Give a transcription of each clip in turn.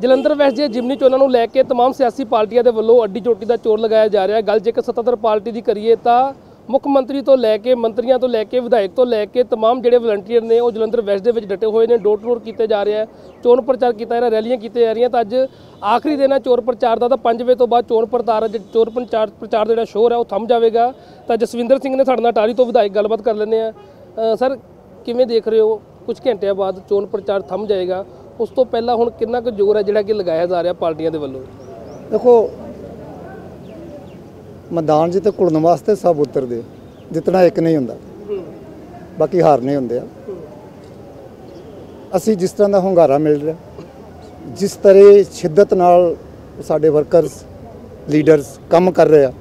Jalandhar West ਦੀਆਂ ਜਿਮਨੀ ਚੋਣਾਂ ਨੂੰ ਲੈ ਕੇ तमाम ਸਿਆਸੀ ਪਾਰਟੀਆਂ ਦੇ ਵੱਲੋਂ ਅੱਡੀ ਚੋਟੀ ਦਾ ਚੋਰ ਲਗਾਇਆ ਜਾ ਰਿਹਾ ਹੈ ਗੱਲ ਜੇਕਰ ਸੱਤਾਧਰ ਪਾਰਟੀ ਦੀ ਕਰੀਏ ਤਾਂ ਮੁੱਖ ਮੰਤਰੀ ਤੋਂ ਲੈ ਕੇ ਮੰਤਰੀਆਂ ਤੋਂ ਲੈ ਕੇ ਵਿਧਾਇਕ ਤੋਂ ਲੈ ਕੇ तमाम ਜਿਹੜੇ ਵਲੰਟੀਅਰ ਨੇ ਉਹ ਜਲੰਧਰ ਵੈਸਟ ਦੇ ਵਿੱਚ ਡਟੇ ਹੋਏ ਨੇ ਡੋਰ ਟੂ ਡੋਰ ਕੀਤੇ ਜਾ ਰਿਹਾ ਹੈ ਚੋਣ ਪ੍ਰਚਾਰ ਕੀਤਾ ਜਾ ਰਿਹਾ ਰੈਲੀਆਂ ਕੀਤੀਆਂ ਜਾ ਰਹੀਆਂ ਤਾਂ ਅੱਜ ਆਖਰੀ ਦਿਨ ਹੈ ਚੋਣ ਪ੍ਰਚਾਰ ਦਾ ਤਾਂ 5 ਵਜੇ ਤੋਂ ਬਾਅਦ ਚੋਣ ਪ੍ਰਚਾਰ ਚੋਣ ਪ੍ਰਚਾਰ ਪ੍ਰਚਾਰ ਦਾ ਜਿਹੜਾ ਸ਼ੋਰ ਹੈ ਉਹ ਥੰਮ ਜਾਵੇਗਾ ਤਾਂ ਜਸਵਿੰਦਰ ਸਿੰਘ ਨੇ ਸਾਡੇ ਨਾਲ ਟਾਰੀ ਤੋਂ ਵਿਧਾਇਕ ਗੱਲਬਾਤ ਕਰ ਲੈਂਦੇ ਆ ਸਰ ਕਿਵੇਂ ਦੇਖ ਰਹੇ ਹੋ ਕੁਝ ਘੰਟਿਆਂ ਬਾਅਦ ਚੋਣ ਪ੍ਰਚਾਰ ਥੰਮ ਜਾਏਗਾ ਉਸ ਤੋਂ ਪਹਿਲਾਂ ਹੁਣ ਕਿੰਨਾ ਕੁ ਜ਼ੋਰ ਹੈ ਜਿਹੜਾ ਕਿ ਲਗਾਇਆ ਜਾ ਰਿਹਾ ਪਾਰਟੀਆਂ ਦੇ ਵੱਲੋਂ? ਦੇਖੋ, ਮੈਦਾਨ 'ਚ ਤੇ ਕੁੜਨ ਵਾਸਤੇ ਸਭ ਉਤਰਦੇ ਜਿੱਤਣਾ ਇੱਕ ਨਹੀਂ ਹੁੰਦਾ। ਬਾਕੀ ਹਾਰਨੇ ਹੁੰਦੇ ਆ। ਅਸੀਂ ਜਿਸ ਤਰ੍ਹਾਂ ਦਾ ਹੁੰਗਾਰਾ ਮਿਲ ਰਿਹਾ, ਜਿਸ ਤਰ੍ਹਾਂ ਸ਼ਿੱਦਤ ਨਾਲ ਸਾਡੇ ਵਰਕਰਸ ਲੀਡਰਸ ਕੰਮ ਕਰ ਰਹੇ ਆ,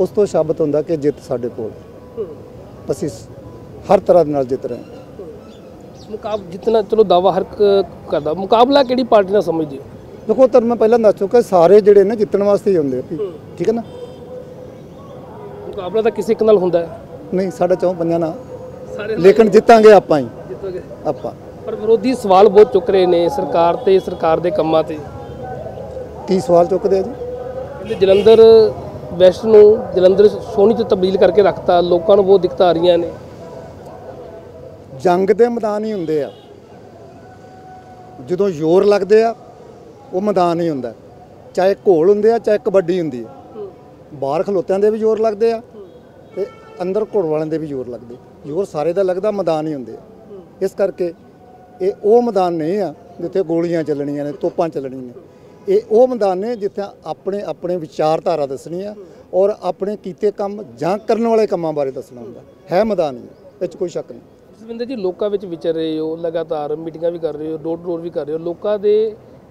ਉਸ ਤੋਂ ਸਾਬਤ ਹੁੰਦਾ ਕਿ ਜਿੱਤ ਸਾਡੇ ਕੋਲ ਅਸੀਂ ਹਰ ਤਰ੍ਹਾਂ ਦੇ ਨਾਲ ਜਿੱਤ ਰਹੇ ਹਾਂ ਮੁਕਾਬ ਜਿਤਨਾ ਚਲੋ ਦਾਵਾ ਹਰ ਕਰਦਾ ਮੁਕਾਬਲਾ ਕਿਹੜੀ ਪਾਰਟੀ ਨਾਲ ਸਮਝਦੇ ਹੋ? ਦੇਖੋ ਤੁਹਾਨੂੰ ਮੈਂ ਪਹਿਲਾਂ ਦੱਸ ਚੁੱਕਾ ਸਾਰੇ ਜਿਹੜੇ ਨੇ ਜਿੱਤਣ ਵਾਸਤੇ ਹੀ ਹੁੰਦੇ ਆ ਠੀਕ ਹੈ ਨਾ? ਮੁਕਾਬਲਾ ਤਾਂ ਕਿਸੇ ਇੱਕ ਨਾਲ ਹੁੰਦਾ ਹੈ। ਨਹੀਂ ਸਾਡਾ ਚੌਂ ਪੰਜਾਂ ਨਾਲ। ਸਾਰੇ ਲੇਕਿਨ ਜਿੱਤਾਂਗੇ ਆਪਾਂ ਹੀ। ਜਿੱਤੋਗੇ। ਆਪਾਂ। ਪਰ ਵਿਰੋਧੀ ਸਵਾਲ ਬਹੁਤ ਚੁੱਕ ਰਹੇ ਨੇ ਸਰਕਾਰ ਤੇ ਸਰਕਾਰ ਦੇ ਕੰਮਾਂ ਤੇ। ਕੀ ਸਵਾਲ ਚੁੱਕਦੇ ਆ ਜੀ? ਕਹਿੰਦੇ ਜਲੰਧਰ ਵੈਸਟ ਨੂੰ ਜਲੰਧਰ ਸੋਨੀ ਚ ਤਬਦੀਲ ਕਰਕੇ ਰੱਖਤਾ ਲੋਕਾਂ ਨੂੰ ਬਹੁਤ ਦਿੱਕਤਾਂ ਆ ਰਹੀਆਂ ਨੇ। ਜੰਗ ਦੇ ਮੈਦਾਨ ਹੀ ਹੁੰਦੇ ਆ। ਜਦੋਂ ਜ਼ੋਰ ਲੱਗਦੇ ਆ ਉਹ ਮੈਦਾਨ ਹੀ ਹੁੰਦਾ। ਚਾਹੇ ਘੋਲ ਹੁੰਦੇ ਆ ਚਾਹੇ ਕਬੱਡੀ ਹੁੰਦੀ ਆ। ਬਾਹਰ ਖਲੋਤਿਆਂ ਦੇ ਵੀ ਜ਼ੋਰ ਲੱਗਦੇ ਆ ਤੇ ਅੰਦਰ ਘੋੜ ਵਾਲਿਆਂ ਦੇ ਵੀ ਜ਼ੋਰ ਲੱਗਦੇ। ਜ਼ੋਰ ਸਾਰੇ ਦਾ ਲੱਗਦਾ ਮੈਦਾਨ ਹੀ ਹੁੰਦੇ ਆ। ਇਸ ਕਰਕੇ ਇਹ ਉਹ ਮੈਦਾਨ ਨਹੀਂ ਆ ਜਿੱਥੇ ਗੋਲੀਆਂ ਚੱਲਣੀਆਂ ਨੇ ਤੋਪਾਂ ਚੱਲਣੀਆਂ ਨੇ। ਇਹ ਉਹ ਮੈਦਾਨ ਨੇ ਜਿੱਥੇ ਆਪਣੇ ਆਪਣੇ ਵਿਚਾਰਧਾਰਾ ਦੱਸਣੀ ਆ ਔਰ ਆਪਣੇ ਕੀਤੇ ਕੰਮ ਜਾਂ ਕਰਨ ਵਾਲੇ ਕੰਮਾਂ ਬਾਰੇ ਦੱਸਣਾ ਹੁੰਦਾ। ਹੈ ਮੈਦਾਨ ਹੀ ਇਹ 'ਚ ਕੋਈ ਸ਼ੱਕ ਨਹੀਂ। ਜਸਵਿੰਦਰ ਜੀ ਲੋਕਾਂ ਵਿੱਚ ਵਿਚਰ ਰਹੇ ਹੋ ਲਗਾਤਾਰ ਮੀਟਿੰਗਾਂ ਵੀ ਕਰ ਰਹੇ ਹੋ ਡੋਰ ਡੋਰ ਵੀ ਕਰ ਰਹੇ ਹੋ ਲੋਕਾਂ ਦੇ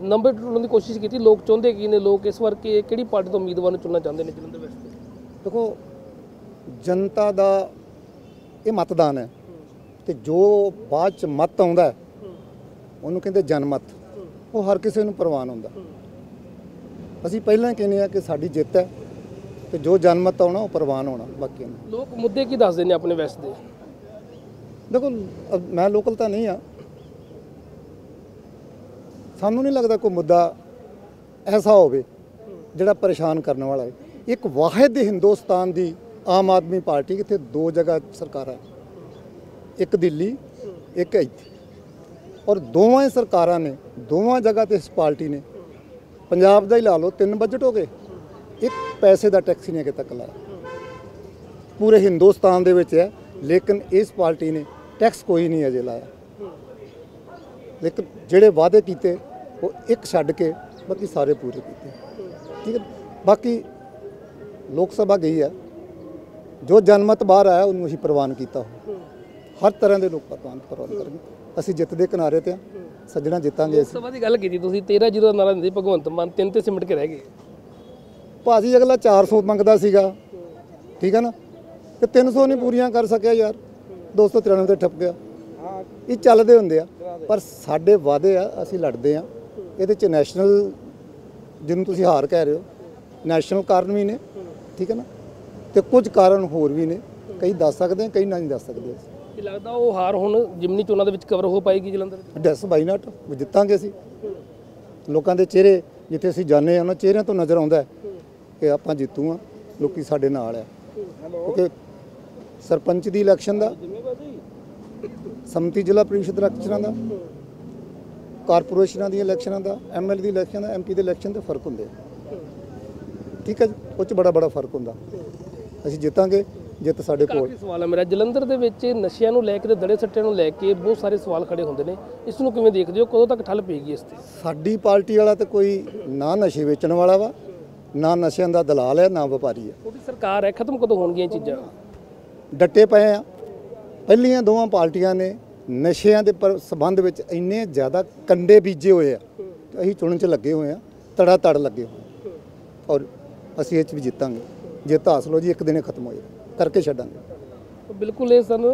ਨੰਬਰ ਟੁੱਟਣ ਦੀ ਕੋਸ਼ਿਸ਼ ਕੀਤੀ ਲੋਕ ਚਾਹੁੰਦੇ ਕੀ ਨੇ ਲੋਕ ਇਸ ਵਾਰ ਕਿ ਕਿਹੜੀ ਪਾਰਟੀ ਤੋਂ ਉਮੀਦਵਾਰ ਨੂੰ ਚੁਣਨਾ ਚਾਹੁੰਦੇ ਨੇ ਜਲੰਧਰ ਵੈਸਟ ਦੇਖੋ ਜਨਤਾ ਦਾ ਇਹ ਮਤਦਾਨ ਹੈ ਤੇ ਜੋ ਬਾਅਦ ਚ ਮਤ ਆਉਂਦਾ ਉਹਨੂੰ ਕਹਿੰਦੇ ਜਨਮਤ। ਉਹ ਹਰ ਕਿਸੇ ਨੂੰ ਪ੍ਰਵਾਨ ਹੁੰਦਾ। ਅਸੀਂ ਪਹਿਲਾਂ ਹੀ ਕਹਿੰਦੇ ਆ ਕਿ ਸਾਡੀ ਜਿੱਤ ਹੈ ਤੇ ਜੋ ਜਨਮਤ ਆਉਣਾ ਉਹ ਪ੍ਰਵਾਨ ਹੋਣਾ ਬਾਕੀ ਲੋਕ ਮੁੱਦੇ ਕੀ ਦੱਸਦੇ ਨੇ ਆਪਣੇ ਵੈਸਟ ਦੇ? ਦੇਖੋ ਮੈਂ ਲੋਕਲ ਤਾਂ ਨਹੀਂ ਆ ਸਾਨੂੰ ਨਹੀਂ ਲੱਗਦਾ ਕੋਈ ਮੁੱਦਾ ਐਸਾ ਹੋਵੇ ਜਿਹੜਾ ਪਰੇਸ਼ਾਨ ਕਰਨ ਵਾਲਾ ਹੈ। ਇੱਕ ਵਾਹਿਦ ਹਿੰਦੁਸਤਾਨ ਦੀ ਆਮ ਆਦਮੀ ਪਾਰਟੀ ਕਿਤੇ ਦੋ ਜਗ੍ਹਾ ਸਰਕਾਰਾਂ ਹੈ। ਇੱਕ ਦਿੱਲੀ, ਇੱਕ ਇੱਥੇ। ਔਰ ਦੋਵਾਂ ਹੀ ਸਰਕਾਰਾਂ ਨੇ, ਦੋਵਾਂ ਜਗ੍ਹਾ ਤੇ ਇਸ ਪਾਰਟੀ ਨੇ। ਪੰਜਾਬ ਦਾ ਹੀ ਲਾ ਲਓ, ਤਿੰਨ ਬਜਟ ਹੋ ਗਏ। ਇੱਕ ਪੈਸੇ ਦਾ ਟੈਕਸ ਨਹੀਂ ਅਜੇ ਤੱਕ ਲਾਇਆ। ਪੂਰੇ ਹਿੰਦੁਸਤਾਨ ਦੇ ਵਿੱਚ ਹੈ, ਲੇਕਿਨ ਇਸ ਪਾਰਟੀ ਨੇ ਟੈਕਸ ਕੋਈ ਨਹੀਂ ਅਜੇ ਲਾਇਆ। ਲੇਕਿਨ ਜਿਹੜੇ ਵਾਅਦੇ ਕੀਤੇ ਉਹ ਇੱਕ ਛੱਡ ਕੇ ਬਾਕੀ ਸਾਰੇ ਪੂਰੇ ਕੀਤੇ। ਠੀਕ ਹੈ? ਬਾਕੀ ਲੋਕ ਸਭਾ ਗਈ ਹੈ। ਜੋ ਜਨਮਤ ਬਾਹਰ ਆਇਆ ਉਹਨੂੰ ਅਸੀਂ ਪ੍ਰਵਾਨ ਕੀਤਾ ਹੋ। ਹਰ ਤਰ੍ਹਾਂ ਦੇ ਲੋਕ ਪ੍ਰਵਾਨ ਪ੍ਰਵਾਨ ਕਰਨਗੇ। ਅਸੀਂ ਜਿੱਤ ਦੇ ਕਿਨਾਰੇ ਤੇ ਹਾਂ। ਸੱਜਣਾ ਜਿੱਤਾਂਗੇ ਅਸੀਂ ਸਭਾ ਦੀ ਗੱਲ ਕੀਤੀ ਤੁਸੀਂ 13 ਜ਼ੀਰੋ ਦਾ ਨਾਰਾ ਦਿੰਦੇ ਭਗਵੰਤ ਮਾਨ ਤਿੰਨ ਤੇ ਸਿਮਟ ਕੇ ਰਹਿ ਗਏ। ਭਾਜੀ ਅਗਲਾ 400 ਮੰਗਦਾ ਸੀਗਾ। ਠੀਕ ਹੈ ਨਾ? ਤੇ 300 ਨਹੀਂ ਪੂਰੀਆਂ ਕਰ ਸਕਿਆ ਯਾਰ। 293 ਤੇ ਠੱਪ ਗਿਆ। ਇਹ ਚੱਲਦੇ ਹੁੰਦੇ ਆ। ਪਰ ਸਾਡੇ ਵਾਅਦੇ ਆ ਅਸੀਂ ਲੜਦੇ ਆ। ਇਹਦੇ ਚ ਨੈਸ਼ਨਲ ਜਿਹਨੂੰ ਤੁਸੀਂ ਹਾਰ ਕਹਿ ਰਹੇ ਹੋ ਨੈਸ਼ਨਲ ਕਾਰਨ ਵੀ ਨੇ ਠੀਕ ਹੈ ਨਾ? ਤੇ ਕੁਝ ਕਾਰਨ ਹੋਰ ਵੀ ਨੇ। ਕਈ ਦੱਸ ਸਕਦੇ ਆ ਕਈ ਨਹੀਂ ਦੱਸ ਸਕਦੇ ਕੀ ਲੱਗਦਾ ਉਹ ਹਾਰ ਹੁਣ ਜਿਮਨੀ ਚੋਣਾਂ ਦੇ ਵਿੱਚ ਕਵਰ ਹੋ ਪਾਏਗੀ ਜਲੰਧਰ ਡੈਸ ਬਾਈ ਨਾਟ ਜਿੱਤਾਂਗੇ ਅਸੀਂ। ਲੋਕਾਂ ਦੇ ਚਿਹਰੇ ਜਿੱਥੇ ਅਸੀਂ ਜਾਂਦੇ ਆ ਉਹਨਾਂ ਚਿਹਰਿਆਂ ਤੋਂ ਨਜ਼ਰ ਆਉਂਦਾ ਹੈ ਕਿ ਆਪਾਂ ਜਿੱਤੂ ਆ ਲੋਕੀ ਸਾਡੇ ਨਾਲ ਆ। ਕਿਉਂਕਿ ਸਰਪੰਚ ਦੀ ਇਲੈਕਸ਼ਨ ਦਾ ਸਮਤੀ ਜ਼ਿਲ੍ਹਾ ਪ੍ਰੀਸ਼ਦ ਇਲੈਕਸ਼ਨਾਂ ਦਾ ਕਾਰਪੋਰੇਸ਼ਨਾਂ ਦੀਆਂ ਇਲੈਕਸ਼ਨਾਂ ਦਾ ਐਮਐਲ ਦੀ ਇਲੈਕਸ਼ਨ ਦਾ ਐਮਪੀ ਦੇ ਇਲੈਕਸ਼ਨ ਦੇ ਫ਼ਰਕ ਹੁੰਦੇ ਠੀਕ ਹੈ ਉਹ ਚ ਬੜਾ ਬੜਾ ਫ਼ਰਕ ਹੁੰਦਾ। ਅਸੀਂ ਜਿੱਤਾਂਗੇ ਜਿੱਤ ਸਾਡੇ ਕੋਲ। ਕਾਫੀ ਸਵਾਲ ਹੈ ਮੇਰਾ। ਜਲੰਧਰ ਦੇ ਵਿੱਚ ਨਸ਼ਿਆਂ ਨੂੰ ਲੈ ਕੇ ਤੇ ਦੜੇ ਸੱਟਿਆਂ ਨੂੰ ਲੈ ਕੇ ਬਹੁਤ ਸਾਰੇ ਸਵਾਲ ਖੜੇ ਹੁੰਦੇ ਨੇ। ਇਸ ਨੂੰ ਕਿਵੇਂ ਦੇਖਦੇ ਹੋ? ਕਦੋਂ ਤੱਕ ਠੱਲ ਪਏਗੀ ਇਸ ਤੇ? ਸਾਡੀ ਪਾਰਟੀ ਵਾਲਾ ਤੇ ਕੋਈ ਨਾ ਨਸ਼ੇ ਵੇਚਣ ਵਾਲਾ ਵਾ ਨਾ ਨਸ਼ਿਆਂ ਦਾ ਦਲਾਲ ਹੈ ਨਾ ਵਪਾਰੀ ਹੈ। ਤੁਹਾਡੀ ਸਰਕਾਰ ਹੈ ਖਤਮ ਕਦੋਂ ਹੋਣਗੀਆਂ ਇਹ ਚੀਜ਼ਾਂ? ਡੱਟੇ ਪਏ ਆ। ਪਹਿਲੀਆਂ ਦੋਵਾਂ ਪਾਰਟੀਆਂ ਨੇ ਨਸ਼ਿਆਂ ਦੇ ਪਰ ਸੰਬੰਧ ਵਿੱਚ ਇੰਨੇ ਜ਼ਿਆਦਾ ਕੰਡੇ ਬੀਜੇ ਹੋਏ ਆ। ਅਸੀਂ ਚੁਣਨ 'ਚ ਲੱਗੇ ਹੋਏ ਆ ਤੜਾ ਤੜ ਲੱਗੇ ਹੋਏ ਔਰ ਅਸੀਂ ਇਹ 'ਚ ਵੀ ਜਿੱਤਾਂਗੇ। ਜਿੱਤ ਹਾਸਲ ਹੋ ਜੀ, ਇੱਕ ਦਿਨੇ ਖਤਮ ਹੋ ਜਾਏ। ਕਰਕੇ ਛੱਡਾਂਗੇ। ਬਿਲਕੁਲ ਇਹ ਸਨ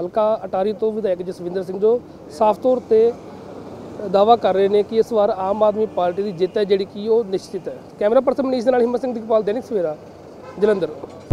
ਹਲਕਾ ਅਟਾਰੀ ਤੋਂ ਵਿਧਾਇਕ ਜਸਵਿੰਦਰ ਸਿੰਘ ਜੋ ਸਾਫ਼ ਤੌਰ ਤੇ ਦਾਵਾ ਕਰ ਰਹੇ ਨੇ ਕਿ ਇਸ ਵਾਰ ਆਮ ਆਦਮੀ ਪਾਰਟੀ ਦੀ ਜਿੱਤ ਹੈ, ਜਿਹੜੀ ਕਿ ਉਹ ਨਿਸ਼ਚਿਤ ਹੈ। ਕੈਮਰਾ ਪਰਸਨ ਮਨੀਸ਼ ਦੇ ਨਾਲ ਹਿੰਮਤ ਸਿੰਘ ਦਿਕਪਾਲ ਦੈਨਿਕ ਸਵੇਰਾ, ਜਲੰਧਰ।